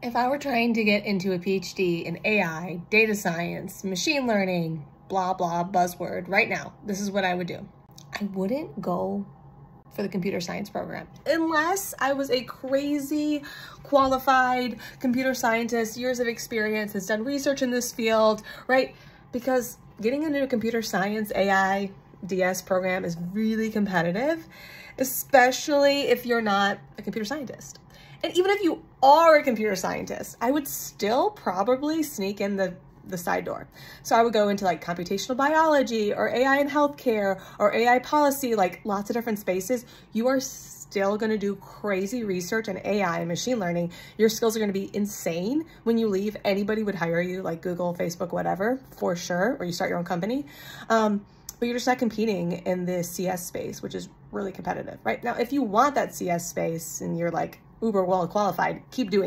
If I were trying to get into a PhD in AI, data science, machine learning, blah, blah, buzzword right now, this is what I would do. I wouldn't go for the computer science program unless I was a crazy qualified computer scientist, years of experience, has done research in this field, right? Because getting into a computer science, AI, DS program is really competitive, especially if you're not a computer scientist. And even if you are a computer scientist, I would still probably sneak in the the side door. So I would go into like computational biology or AI in healthcare or AI policy, like lots of different spaces. You are still going to do crazy research in AI and machine learning. Your skills are going to be insane. When you leave, anybody would hire you like Google, Facebook, whatever, for sure, or you start your own company. Um, but you're just not competing in the CS space, which is really competitive, right? Now, if you want that CS space and you're like uber well qualified, keep doing